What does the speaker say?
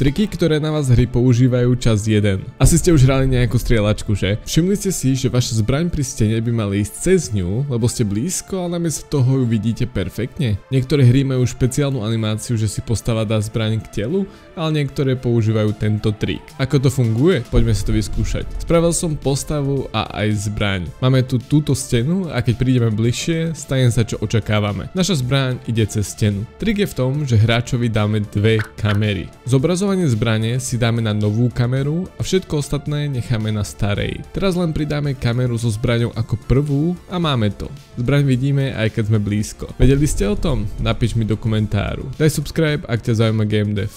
Triky, ktoré na vás hry používajú čas 1. Asi ste už hrali nejakú strieľačku, že? Všimli ste si, že vaša zbraň pri stene by mala ísť cez ňu, lebo ste blízko, ale namiesto toho ju vidíte perfektne. Niektoré hry majú špeciálnu animáciu, že si postava dá zbraň k telu, ale niektoré používajú tento trik. Ako to funguje? Poďme si to vyskúšať. Spravil som postavu a aj zbraň. Máme tu túto stenu a keď prídeme bližšie, stane sa čo očakávame. Naša zbraň ide cez stenu. Trik je v tom, že hráčovi dáme dve kamery. Zobrazovanie Testovanie zbrane si dáme na novú kameru a všetko ostatné necháme na starej. Teraz len pridáme kameru so zbraňou ako prvú a máme to. Zbraň vidíme aj keď sme blízko. Vedeli ste o tom? Napíš mi do komentáru. Daj subscribe, ak ťa zaujíma game dev.